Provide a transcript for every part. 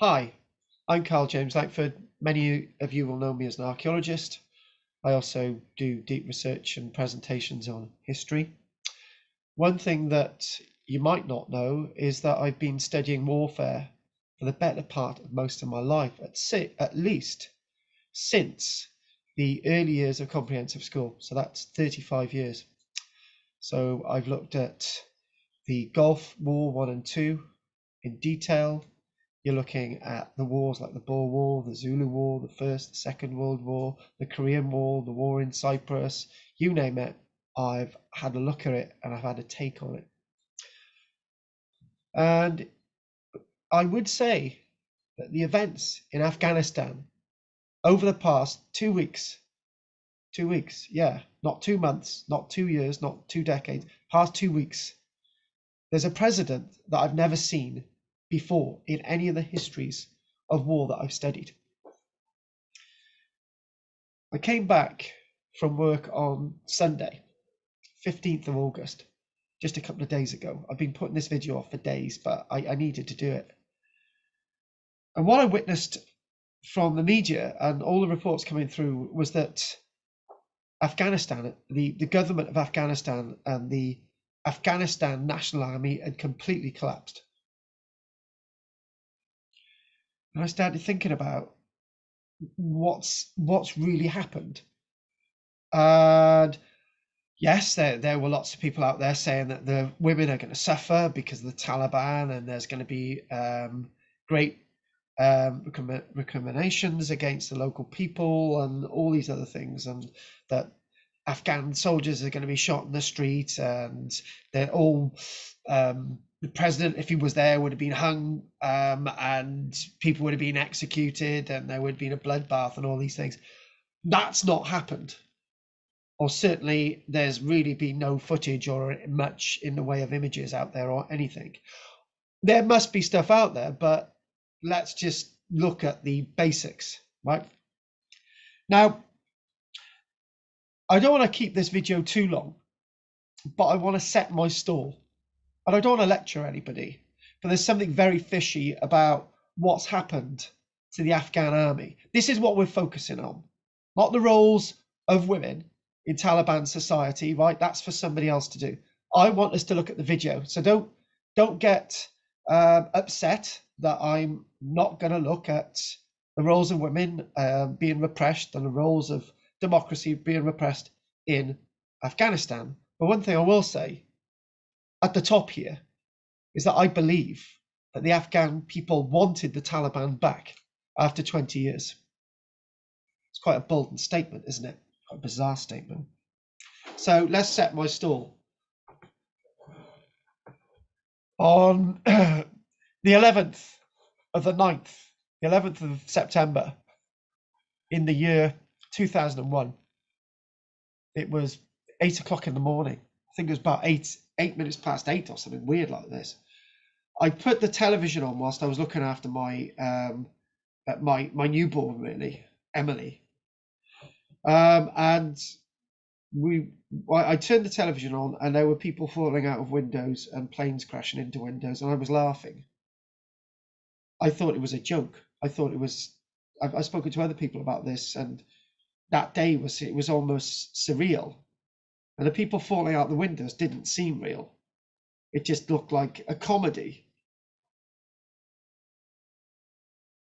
Hi, I'm Karl James Langford. Many of you will know me as an archaeologist. I also do deep research and presentations on history. One thing that you might not know is that I've been studying warfare for the better part of most of my life, at, si- at least since the early years of comprehensive school. So that's 35 years. So I've looked at the Gulf War 1 and 2 in detail. You're looking at the wars like the Boer War, the Zulu War, the First, the Second World War, the Korean War, the war in Cyprus, you name it. I've had a look at it and I've had a take on it. And I would say that the events in Afghanistan over the past two weeks, two weeks, yeah, not two months, not two years, not two decades, past two weeks, there's a president that I've never seen before in any of the histories of war that I've studied. I came back from work on Sunday, 15th of August, just a couple of days ago. I've been putting this video off for days, but I, I needed to do it. And what I witnessed from the media and all the reports coming through was that Afghanistan, the, the government of Afghanistan and the Afghanistan National Army had completely collapsed. And I started thinking about what's what's really happened. And yes, there there were lots of people out there saying that the women are going to suffer because of the Taliban, and there's going to be um, great um, recriminations against the local people and all these other things, and that Afghan soldiers are going to be shot in the street, and they're all um, the president, if he was there, would have been hung, um, and people would have been executed, and there would have been a bloodbath, and all these things. That's not happened, or certainly there's really been no footage or much in the way of images out there or anything. There must be stuff out there, but let's just look at the basics, right? Now, I don't want to keep this video too long, but I want to set my stall. And I don't want to lecture anybody, but there's something very fishy about what's happened to the Afghan army. This is what we're focusing on, not the roles of women in Taliban society, right? That's for somebody else to do. I want us to look at the video. So don't don't get um, upset that I'm not going to look at the roles of women uh, being repressed and the roles of democracy being repressed in Afghanistan. But one thing I will say at the top here is that I believe that the Afghan people wanted the Taliban back after 20 years. It's quite a bold statement, isn't it? Quite a bizarre statement. So let's set my stall. On the 11th of the 9th, the 11th of September, in the year 2001. It was eight o'clock in the morning. I think it was about eight eight minutes past eight or something weird like this. I put the television on whilst I was looking after my um, my my newborn, really, Emily, um, and we I, I turned the television on and there were people falling out of windows and planes crashing into windows, and I was laughing. I thought it was a joke. I thought it was. I've, I've spoken to other people about this, and that day was it was almost surreal, and the people falling out the windows didn't seem real. It just looked like a comedy.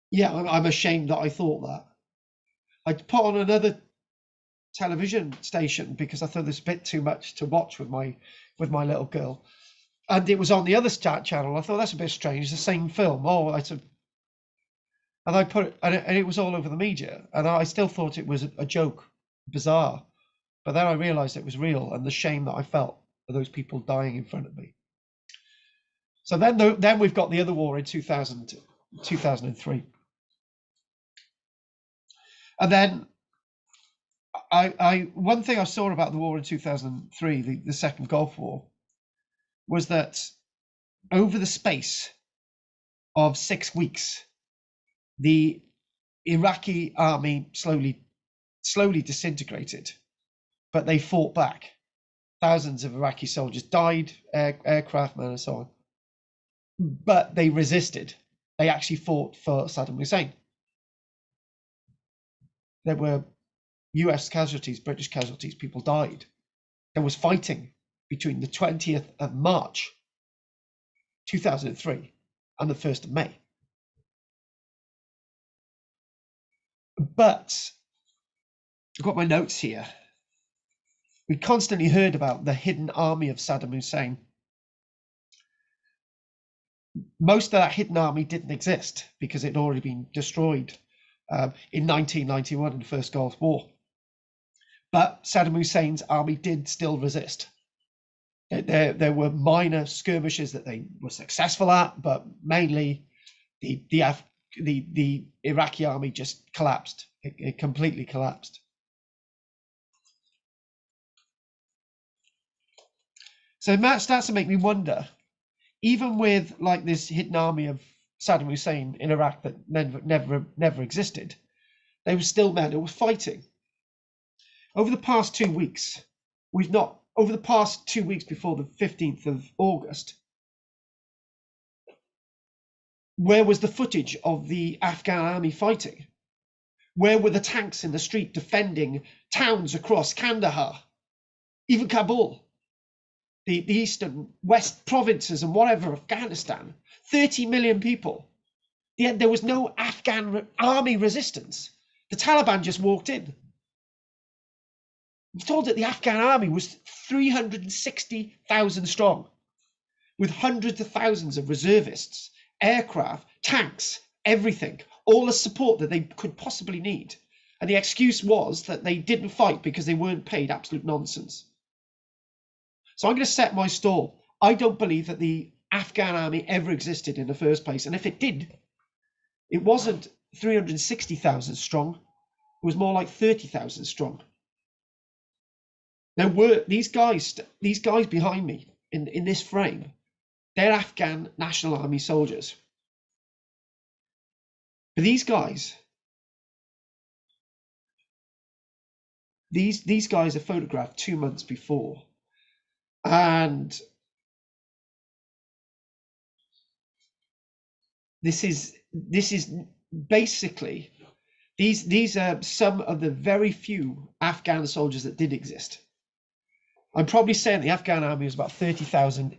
Yeah, I'm, ashamed that I thought that. I put on another television station because I thought there's a bit too much to watch with my with my little girl, and it was on the other channel. I thought that's a bit strange. It's the same film. Oh, it's a and I put it, and it, was all over the media, and I still thought it was a joke, bizarre, but then I realised it was real, and the shame that I felt for those people dying in front of me. So then, the, then we've got the other war in 2000, 2003, and then I, I one thing I saw about the war in 2003, the, the Second Gulf War, was that over the space of six weeks, the Iraqi army slowly slowly disintegrated, but they fought back. Thousands of Iraqi soldiers died, air, aircraftmen and so on, but they resisted. they actually fought for Saddam Hussein. There were US casualties, British casualties, people died. There was fighting between the 20th of March 2003 and the 1st of May. But I've got my notes here. We constantly heard about the hidden army of Saddam Hussein. Most of that hidden army didn't exist because it had already been destroyed um, in 1991 in the First Gulf War. But Saddam Hussein's army did still resist. There, there were minor skirmishes that they were successful at, but mainly the the Af- the, the Iraqi army just collapsed. It, it completely collapsed. So that starts to make me wonder, even with like this hidden army of Saddam Hussein in Iraq that never never never existed, they were still men who were fighting. Over the past two weeks, we've not over the past two weeks before the 15th of August, where was the footage of the Afghan army fighting? Where were the tanks in the street defending towns across Kandahar, even Kabul? The, the eastern west provinces and whatever, Afghanistan, 30 million people. Yet there was no Afghan army resistance. The Taliban just walked in. I'm told that the Afghan army was 360,000 strong, with hundreds of thousands of reservists, aircraft, tanks, everything, all the support that they could possibly need. And the excuse was that they didn't fight because they weren't paid absolute nonsense. So I'm going to set my stall. I don't believe that the Afghan army ever existed in the first place. And if it did, it wasn't 360,000 strong. It was more like 30,000 strong. Now, were these guys, these guys behind me in, in this frame, they're Afghan National Army soldiers. But these guys, these these guys are photographed two months before and this is this is basically these these are some of the very few Afghan soldiers that did exist. I'm probably saying the Afghan army was about 30,000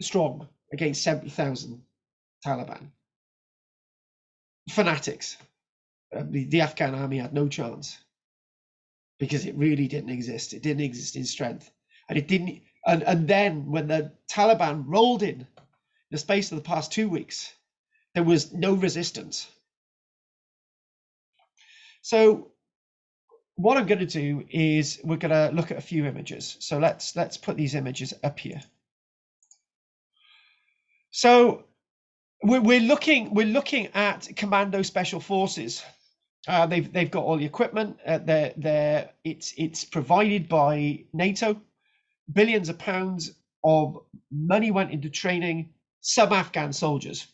strong against 70,000 Taliban. Fanatics. Uh, the, the Afghan army had no chance because it really didn't exist. It didn't exist in strength. And it didn't and, and then when the Taliban rolled in, the space of the past two weeks, there was no resistance. So what I'm going to do is we're going to look at a few images. So let's let's put these images up here. So we're, we're looking we're looking at Commando Special Forces. Uh, they've they've got all the equipment. Uh, they're, they're it's it's provided by NATO billions of pounds of money went into training some Afghan soldiers.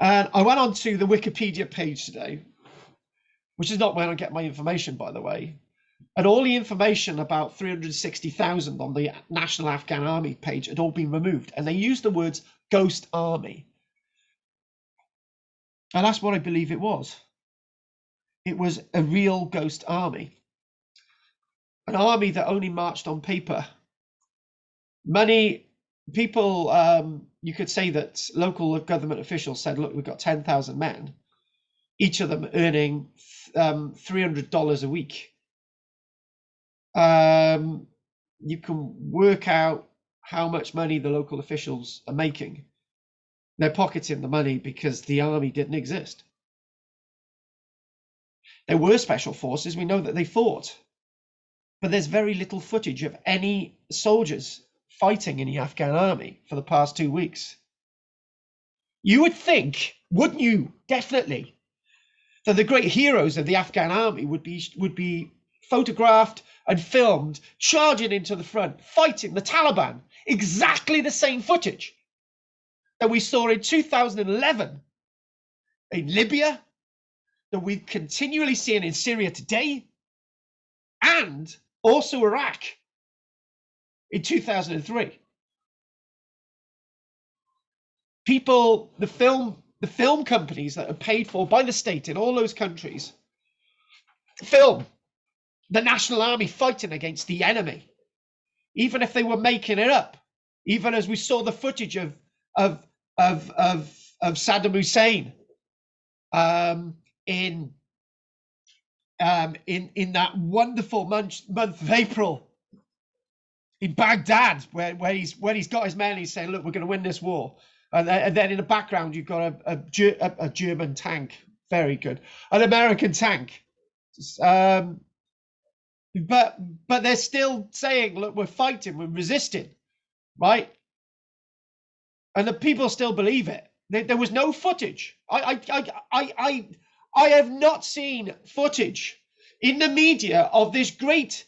And I went on to the Wikipedia page today, which is not where I get my information, by the way. And all the information about 360,000 on the National Afghan Army page had all been removed. And they used the words ghost army. And that's what I believe it was. It was a real ghost army an army that only marched on paper. Many people, um, you could say that local government officials said, look, we've got 10,000 men, each of them earning um, $300 a week. Um, you can work out how much money the local officials are making. They're pocketing the money because the army didn't exist. There were special forces. We know that they fought but there's very little footage of any soldiers fighting in the Afghan army for the past two weeks. You would think, wouldn't you? Definitely, that the great heroes of the Afghan army would be would be photographed and filmed charging into the front, fighting the Taliban. Exactly the same footage that we saw in 2011 in Libya, that we've continually seen in Syria today, and also Iraq in 2003. people, the film, the film companies that are paid for by the state in all those countries, film the National Army fighting against the enemy, even if they were making it up. Even as we saw the footage of of of of, of Saddam Hussein um, in um, in in that wonderful month month of April in Baghdad, where where he's where he's got his men, he's saying, "Look, we're going to win this war." And, then- and then in the background, you've got a, a, a, German tank, very good, an American tank. Um, but but they're still saying, "Look, we're fighting, we're resisting," right? And the people still believe it. There, there was no footage. I I I I I, I have not seen footage in the media of this great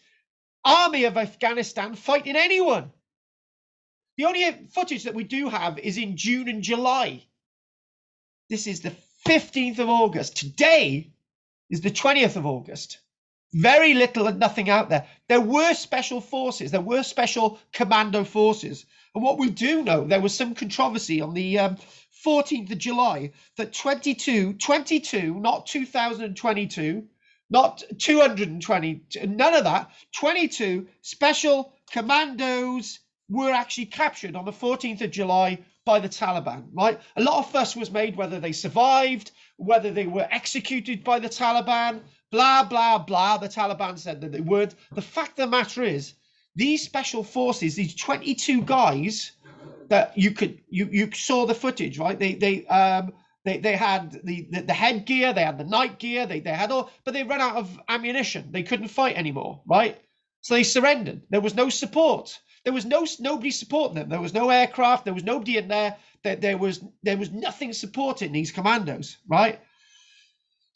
army of Afghanistan fighting anyone. The only footage that we do have is in June and July. This is the 15th of August. Today is the 20th of August. Very little and nothing out there. There were special forces, there were special commando forces. And what we do know, there was some controversy on the um, 14th of July that 22, 22, not 2022, not 220, none of that. 22 special commandos were actually captured on the 14th of July by the Taliban, right? A lot of fuss was made whether they survived, whether they were executed by the Taliban, blah, blah, blah. The Taliban said that they would. The fact of the matter is, these special forces, these 22 guys that you could, you, you saw the footage, right? They, they, um, they, they had the, the, the headgear, they had the night gear, they, they had all, but they ran out of ammunition. They couldn't fight anymore, right? So they surrendered. There was no support. There was no nobody supporting them. There was no aircraft. There was nobody in there. There, there was there was nothing supporting these commandos, right?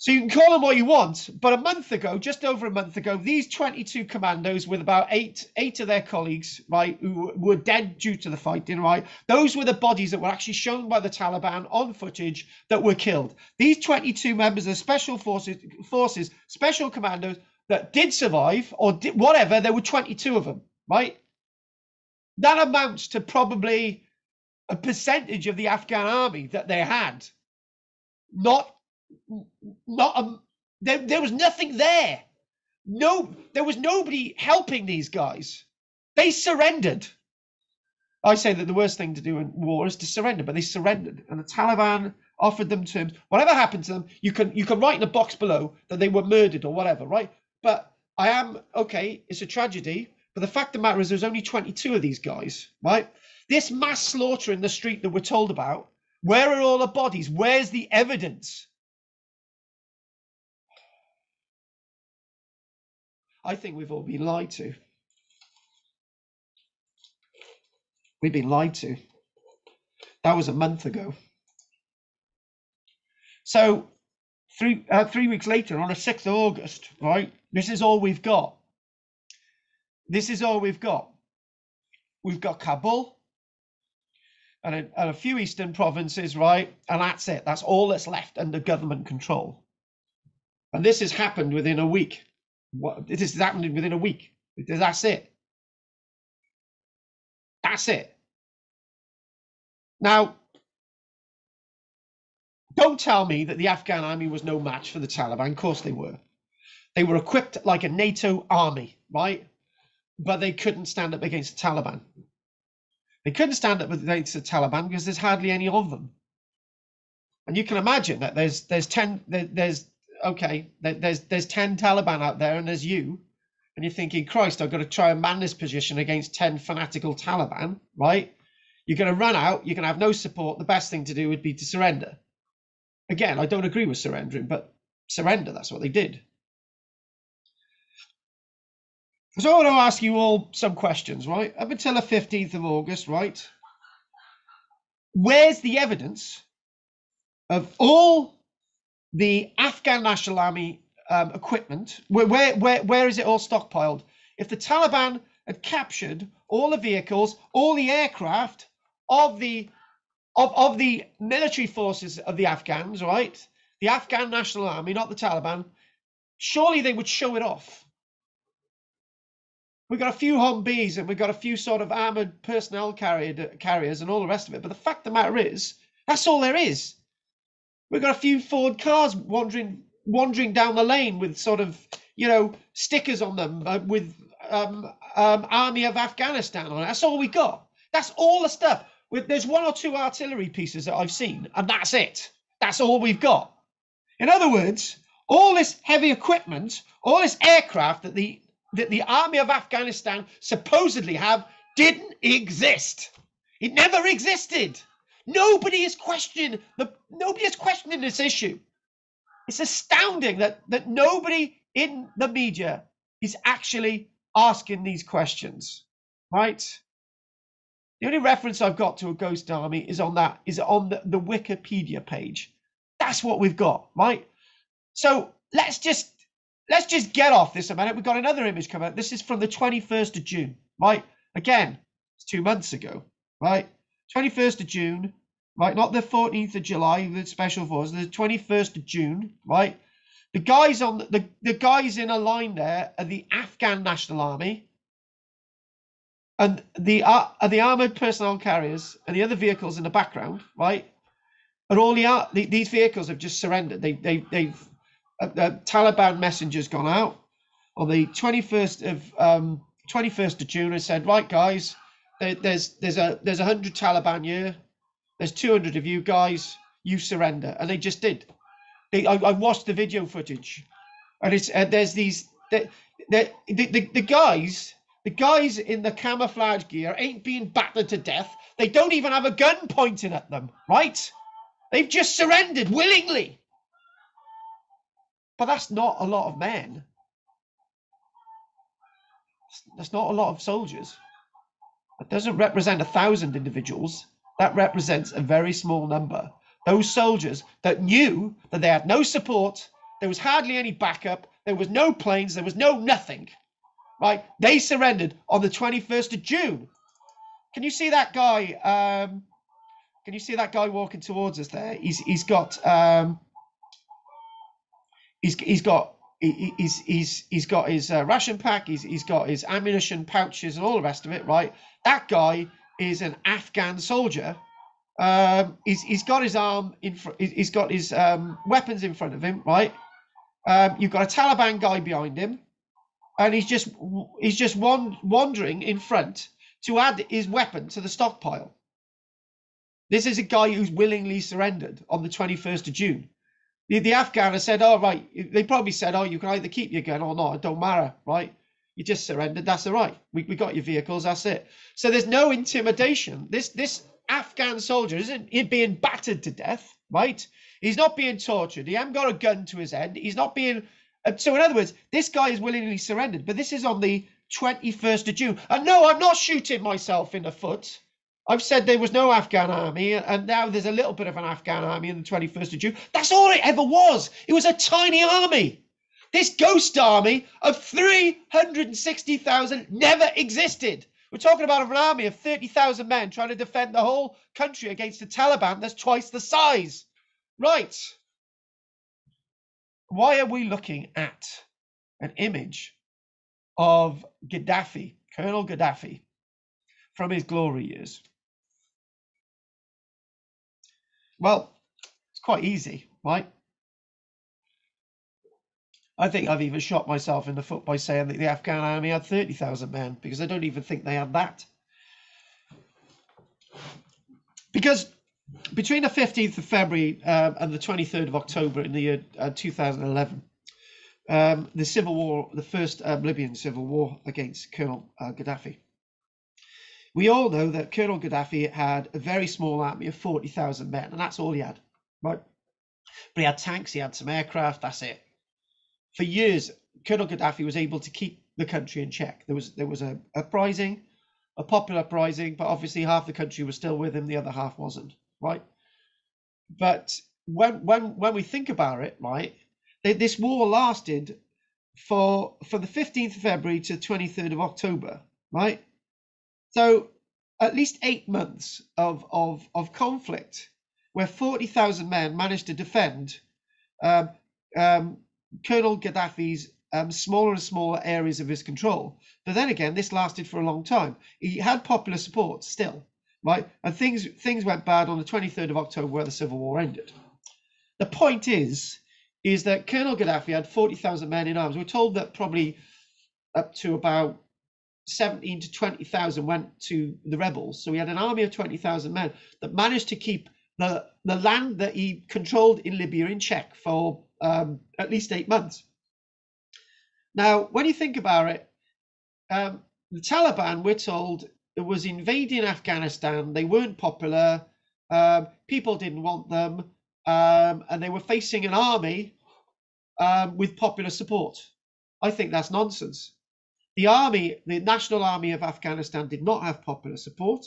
So you can call them what you want, but a month ago, just over a month ago, these 22 commandos with about eight eight of their colleagues, right, who were dead due to the fighting, right, those were the bodies that were actually shown by the Taliban on footage that were killed. These 22 members of special forces, forces, special commandos that did survive or did whatever, there were 22 of them, right? That amounts to probably a percentage of the Afghan army that they had. Not not there, there was nothing there. No, there was nobody helping these guys. They surrendered. I say that the worst thing to do in war is to surrender, but they surrendered, and the Taliban offered them terms. Whatever happened to them, you can you can write in the box below that they were murdered or whatever, right? But I am okay. It's a tragedy, but the fact of the matter is, there's only 22 of these guys, right? This mass slaughter in the street that we're told about. Where are all the bodies? Where's the evidence? I think we've all been lied to. We've been lied to. That was a month ago. So, three uh, three weeks later, on the sixth of August, right? This is all we've got. This is all we've got. We've got Kabul and a, and a few eastern provinces, right? And that's it. That's all that's left under government control. And this has happened within a week. What it is happening within a week. That's it. That's it. Now, don't tell me that the Afghan army was no match for the Taliban. Of course they were. They were equipped like a NATO army, right? But they couldn't stand up against the Taliban. They couldn't stand up against the Taliban because there's hardly any of them. And you can imagine that there's there's ten there, there's okay there's there's ten Taliban out there and there's you, and you're thinking, Christ, I've got to try and man this position against ten fanatical Taliban, right? You're going to run out. You're going to have no support. The best thing to do would be to surrender. Again, I don't agree with surrendering, but surrender. That's what they did. So I want to ask you all some questions, right? Up until the 15th of August, right? Where's the evidence of all the Afghan National Army um, equipment? Where, where, where, where is it all stockpiled? If the Taliban had captured all the vehicles, all the aircraft of the of, of the military forces of the Afghans, right? The Afghan National Army, not the Taliban, surely they would show it off. We've got a few Humvees and we've got a few sort of armored personnel carried, carriers and all the rest of it. But the fact of the matter is, That's all there is. We've got a few Ford cars wandering wandering down the lane with sort of you know stickers on them uh, with um, um, Army of Afghanistan on it. That's all we got. That's all the stuff. With, there's one or two artillery pieces that I've seen, and that's it. That's all we've got. In other words, all this heavy equipment, all this aircraft that the that the army of Afghanistan supposedly have didn't exist. It never existed. Nobody is questioning the nobody is questioning this issue. It's astounding that that nobody in the media is actually asking these questions, right? The only reference I've got to a ghost army is on that is on the, the Wikipedia page. That's what we've got, right? So let's just let's just get off this a minute. We've got another image coming out. This is from the 21st of June, right? Again, it's two months ago, right? 21st of June, right? Not the 14th of July, the special forces, the 21st of June, right? The guys on the, the, guys in a line there are the Afghan National Army, and the uh, the armored personnel carriers and the other vehicles in the background, right? And all the, uh, the these vehicles have just surrendered. They they they've uh, the Taliban messengers gone out on the 21st of um 21st of June and said, right guys, there, there's there's a there's a hundred Taliban here. There's 200 of you guys. You surrender, and they just did. They, I, I watched the video footage, and it's and there's these the the, the, the, guys the guys in the camouflage gear ain't being battered to death. They don't even have a gun pointing at them, right? They've just surrendered willingly. But that's not a lot of men. That's not a lot of soldiers. That doesn't represent a thousand individuals. That represents a very small number. Those soldiers that knew that they had no support, there was hardly any backup, there was no planes, there was no nothing. Right? They surrendered on the 21st of June. Can you see that guy? Um, can you see that guy walking towards us there? He's he's got um, he's he's got he, he's he's he's got his uh, ration pack. He's he's got his ammunition pouches and all the rest of it. Right? That guy is an Afghan soldier. Um, he's he's got his arm in front. He's got his um, weapons in front of him. Right? Um, you've got a Taliban guy behind him, and he's just he's just wand- wandering in front to add his weapon to the stockpile. This is a guy who's willingly surrendered on the 21st of June. The, the Afghan said, "All oh, right." They probably said, "Oh, you can either keep your gun or not. It don't matter, right? You just surrendered. That's all right. We, we got your vehicles. That's it." So there's no intimidation. This this Afghan soldier isn't being battered to death, right? He's not being tortured. He hasn't got a gun to his head. He's not being. Uh, so in other words, this guy is willingly surrendered. But this is on the 21st of June. And no, I'm not shooting myself in the foot. I've said there was no Afghan army, and now there's a little bit of an Afghan army in the 21st of June. That's all it ever was. It was a tiny army. This ghost army of 360,000 never existed. We're talking about an army of 30,000 men trying to defend the whole country against the Taliban that's twice the size. Right. Why are we looking at an image of Gaddafi, Colonel Gaddafi, from his glory years? Well, it's quite easy, right? I think I've even shot myself in the foot by saying that the Afghan army had 30,000 men because I don't even think they had that. Because between the 15th of February um, and the 23rd of October in the year uh, 2011, um, the civil war, the first um, Libyan civil war against Colonel uh, Gaddafi, we all know that Colonel Gaddafi had a very small army of 40,000 men, and that's all he had, right? But he had tanks, he had some aircraft, that's it. For years, Colonel Gaddafi was able to keep the country in check. There was there was a uprising, a popular uprising, but obviously half the country was still with him, the other half wasn't, right? But when when when we think about it, right, this war lasted for for the 15th of February to 23rd of October, right? So at least eight months of, of, of conflict where 40,000 men managed to defend um, um, Colonel Gaddafi's um, smaller and smaller areas of his control. But then again, this lasted for a long time. He had popular support still, right? And things things went bad on the 23rd of October, where the civil war ended. The point is, is that Colonel Gaddafi had 40,000 men in arms. We're told that probably up to about 17 to 20,000 went to the rebels. So he had an army of 20,000 men that managed to keep the, the land that he controlled in Libya in check for um, at least eight months. Now, when you think about it, um, the Taliban, we're told, was invading Afghanistan. They weren't popular. Um, people didn't want them. Um, and they were facing an army um, with popular support. I think that's nonsense. The army, the National Army of Afghanistan, did not have popular support.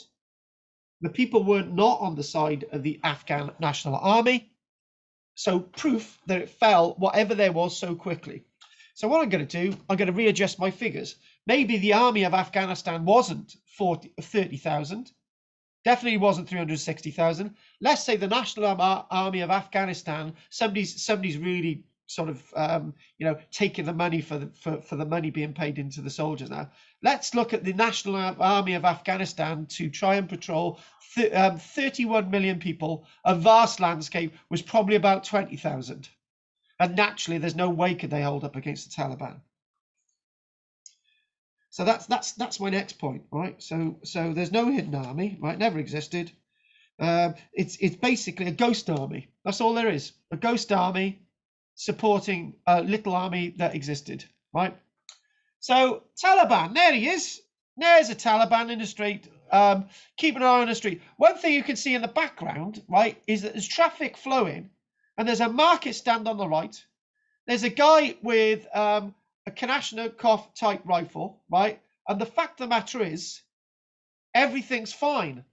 The people were not on the side of the Afghan National Army. So, proof that it fell, whatever there was, so quickly. So, what I'm going to do, I'm going to readjust my figures. Maybe the army of Afghanistan wasn't 40, 30,000, definitely wasn't 360,000. Let's say the National Army of Afghanistan, somebody's somebody's really sort of um, you know taking the money for the for, for the money being paid into the soldiers. Now let's look at the national army of afghanistan to try and patrol th- um, 31 million people. A vast landscape was probably about 20000 and naturally there's no way could they hold up against the taliban. So that's that's that's my next point right? So so there's no hidden army right? Never existed. Um, it's it's basically a ghost army. That's all there is. A ghost army supporting a little army that existed, right? So Taliban, there he is. There's a Taliban in the street. Um, keep an eye on the street. One thing you can see in the background, right, is that there's traffic flowing, and there's a market stand on the right. There's a guy with um, a Kalashnikov type rifle, right? And the fact of the matter is, everything's fine.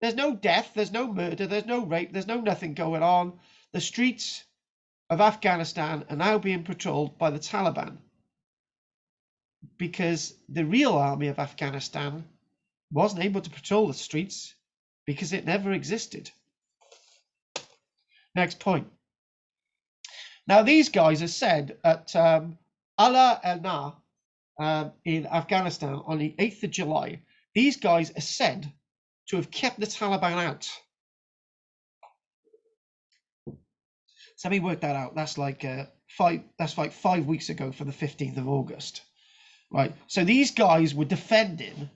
There's no death, there's no murder, there's no rape, there's no nothing going on. The streets of Afghanistan are now being patrolled by the Taliban because the real army of Afghanistan wasn't able to patrol the streets because it never existed. Next point. Now, these guys are said at um, Ala El Na um, in Afghanistan on the 8th of July. These guys are said to have kept the Taliban out Let me work that out. That's like uh, five. That's like five weeks ago for the fifteenth of August, right? So these guys were defending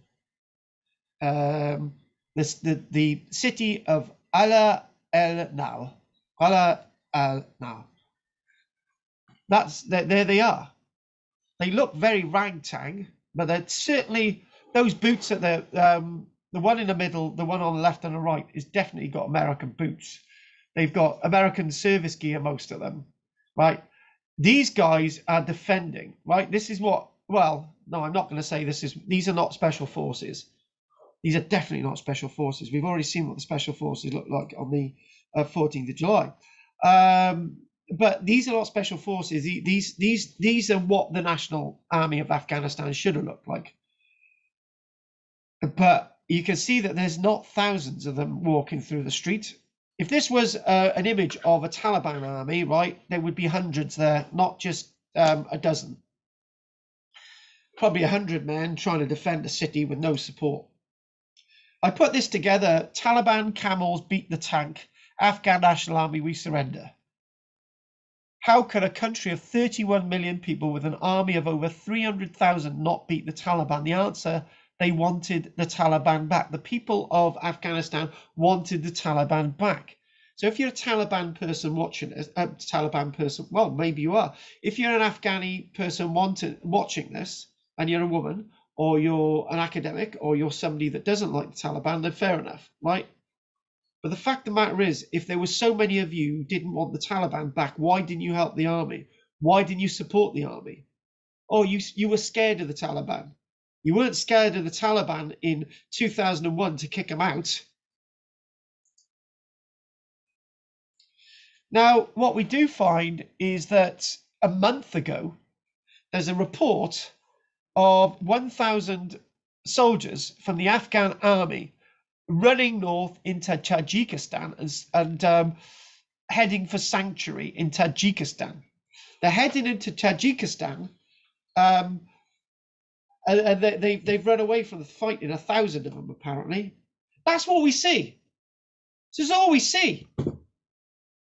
um, the the city of Ala El Nal, Ala El Nal. That's there. There they are. They look very ragtag, but they're certainly those boots at the um, the one in the middle, the one on the left and the right, is definitely got American boots. They've got American service gear, most of them, right? These guys are defending, right? This is what, well, no, I'm not going to say this is, these are not special forces. These are definitely not special forces. We've already seen what the special forces look like on the uh, 14th of July. Um, but these are not special forces. These, these, these are what the National Army of Afghanistan should have looked like. But you can see that there's not thousands of them walking through the street if this was uh, an image of a Taliban army, right, there would be hundreds there, not just um, a dozen. Probably a hundred men trying to defend a city with no support. I put this together Taliban camels beat the tank, Afghan National Army, we surrender. How could a country of 31 million people with an army of over 300,000 not beat the Taliban? The answer they wanted the Taliban back. The people of Afghanistan wanted the Taliban back. So if you're a Taliban person watching a Taliban person, well, maybe you are. If you're an Afghani person wanting, watching this, and you're a woman, or you're an academic, or you're somebody that doesn't like the Taliban, then fair enough, right? But the fact of the matter is, if there were so many of you who didn't want the Taliban back, why didn't you help the army? Why didn't you support the army? Oh, you you were scared of the Taliban. You weren't scared of the Taliban in 2001 to kick them out. Now, what we do find is that a month ago, there's a report of 1,000 soldiers from the Afghan army running north into Tajikistan and, and um, heading for sanctuary in Tajikistan. They're heading into Tajikistan um, and, and they, they they've run away from the fight in a thousand of them apparently. That's what we see. This is all we see.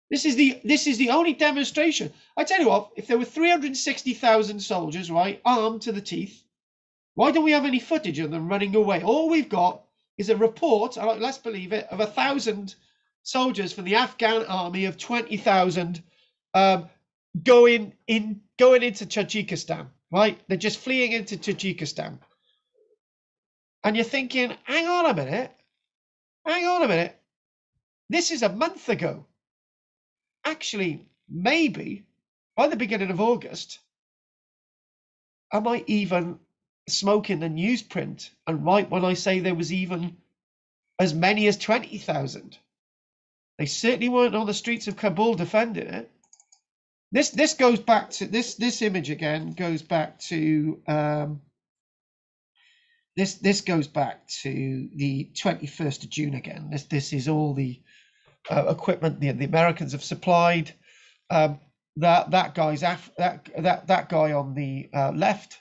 This is the this is the only demonstration. I tell you what, if there were 360,000 soldiers, right, armed to the teeth, why don't we have any footage of them running away? All we've got is a report, uh, let's believe it, of a thousand soldiers from the Afghan army of 20,000 um, going in going into Tajikistan, right? They're just fleeing into Tajikistan. And you're thinking, hang on a minute, hang on a minute. This is a month ago. Actually, maybe by the beginning of August, I might even smoke in the newsprint and right when I say there was even as many as 20,000. They certainly weren't on the streets of Kabul defending it. This this goes back to this this image again goes back to um, this this goes back to the 21st of June again. This this is all the uh, equipment the, the Americans have supplied. Um, that that guy's Af- that that that guy on the uh, left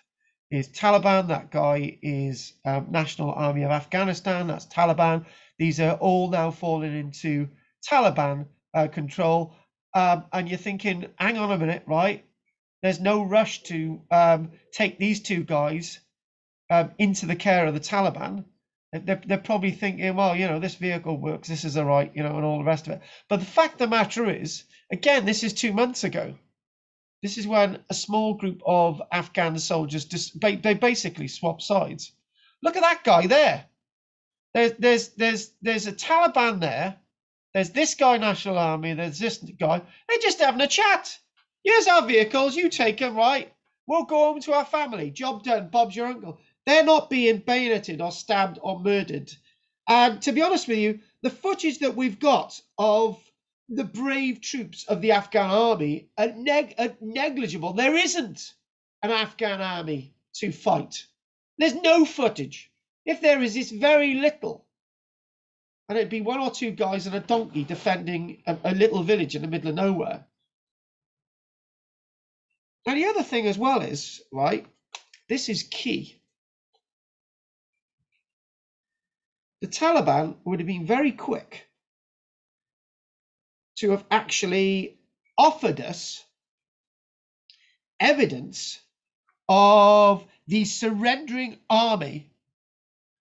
is Taliban. That guy is um, National Army of Afghanistan. That's Taliban. These are all now falling into Taliban uh, control. Um, and you're thinking, hang on a minute, right? There's no rush to um, take these two guys um, into the care of the Taliban. They're, they're probably thinking, well, you know, this vehicle works, this is all right, you know, and all the rest of it. But the fact of the matter is, again, this is two months ago. This is when a small group of Afghan soldiers just they basically swap sides. Look at that guy there. There's there's there's there's a Taliban there. There's this guy, National Army. There's this guy. They're just having a chat. Here's our vehicles. You take them, right? We'll go home to our family. Job done. Bob's your uncle. They're not being bayoneted or stabbed or murdered. And to be honest with you, the footage that we've got of the brave troops of the Afghan army are, neg- are negligible. There isn't an Afghan army to fight. There's no footage. If there is, it's very little. And it'd be one or two guys and a donkey defending a, a little village in the middle of nowhere. Now, the other thing as well is, right, this is key. The Taliban would have been very quick to have actually offered us evidence of the surrendering army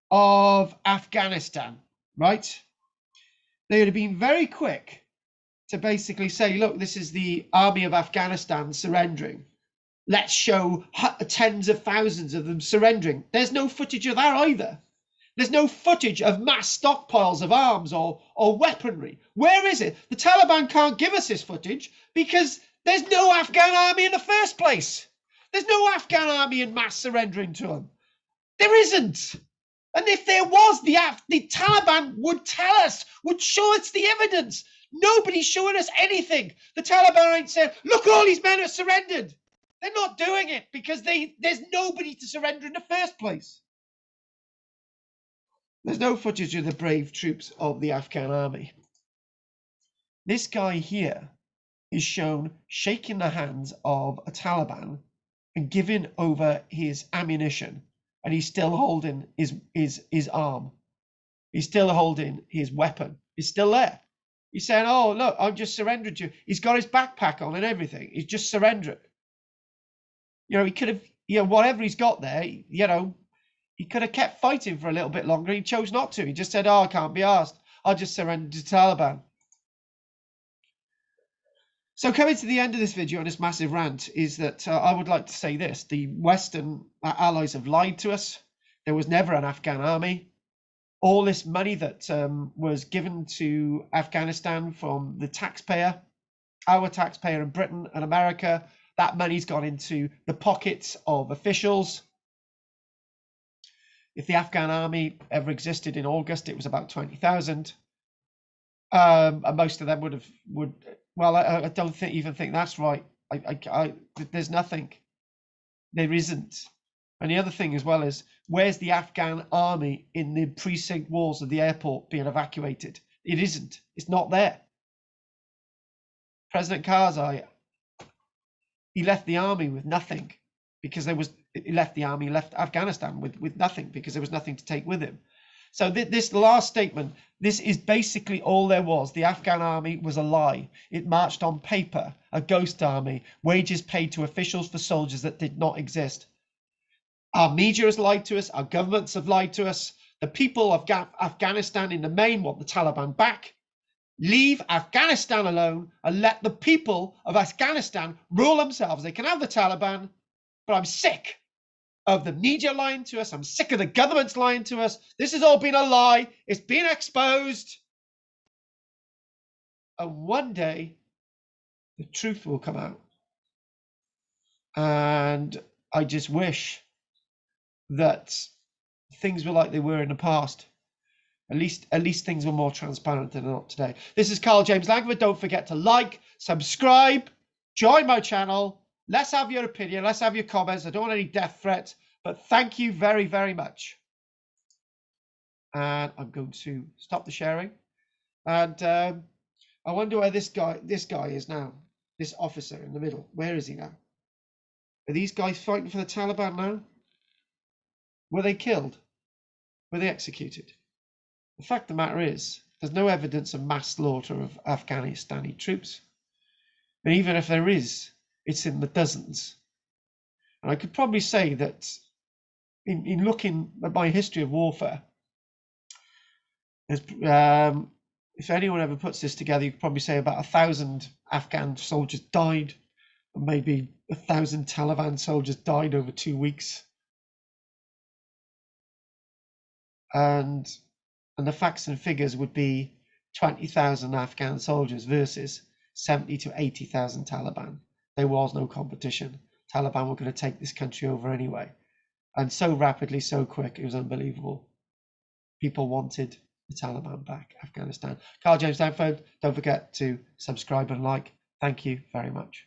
of Afghanistan, right? They would have been very quick to basically say, look, this is the army of Afghanistan surrendering. Let's show tens of thousands of them surrendering. There's no footage of that either. There's no footage of mass stockpiles of arms or, or weaponry. Where is it? The Taliban can't give us this footage because there's no Afghan army in the first place. There's no Afghan army in mass surrendering to them. There isn't. And if there was, the, AF the Taliban would tell us, would show us the evidence. Nobody's showing us anything. The Taliban ain't look, all these men have surrendered. They're not doing it because they there's nobody to surrender in the first place. There's no footage of the brave troops of the Afghan army. This guy here is shown shaking the hands of a Taliban and giving over his ammunition, and he's still holding his his his arm. He's still holding his weapon. He's still there. He's saying, "Oh, look, I'm just surrendered to you." He's got his backpack on and everything. He's just surrendered. You know, he could have, you know, whatever he's got there, you know, he could have kept fighting for a little bit longer. He chose not to. He just said, "Oh, I can't be asked. I'll just surrender to Taliban." So coming to the end of this video on this massive rant is that uh, I would like to say this: the Western uh, allies have lied to us. There was never an Afghan army. All this money that um, was given to Afghanistan from the taxpayer, our taxpayer in Britain and America, that money's gone into the pockets of officials if the Afghan army ever existed in August, it was about twenty thousand, um, and most of them would have would. Well, I, I don't think even think that's right. I, I, I, there's nothing. There isn't. And the other thing as well is, where's the Afghan army in the precinct walls of the airport being evacuated? It isn't. It's not there. President Karzai, he left the army with nothing because there was he left the army, left Afghanistan with with nothing because there was nothing to take with him. So th- this last statement, this is basically all there was. The Afghan army was a lie. It marched on paper, a ghost army, wages paid to officials for soldiers that did not exist. Our media has lied to us. Our governments have lied to us. The people of Ga- Afghanistan, in the main, want the Taliban back. Leave Afghanistan alone and let the people of Afghanistan rule themselves. They can have the Taliban, but I'm sick of the media lying to us. I'm sick of the governments lying to us. This has all been a lie. It's been exposed. And one day, the truth will come out. And I just wish that things were like they were in the past. At least, at least things were more transparent than not today. This is Karl James Langford. Don't forget to like, subscribe, join my channel. Let's have your opinion. Let's have your comments. I don't want any death threats, but thank you very, very much. And I'm going to stop the sharing. And um, I wonder where this guy, this guy is now. This officer in the middle. Where is he now? Are these guys fighting for the Taliban now? Were they killed? Were they executed? The fact of the matter is, there's no evidence of mass slaughter of Afghanistani troops. And even if there is, it's in the dozens. And I could probably say that in, in looking at my history of warfare, um, if anyone ever puts this together, you could probably say about a thousand Afghan soldiers died, and maybe a thousand Taliban soldiers died over two weeks. And and the facts and figures would be 20,000 Afghan soldiers versus 70 to 80,000 Taliban. There was no competition. Taliban were going to take this country over anyway. And so rapidly, so quick, it was unbelievable. People wanted the Taliban back, Afghanistan. Karl James Langford, don't forget to subscribe and like. Thank you very much.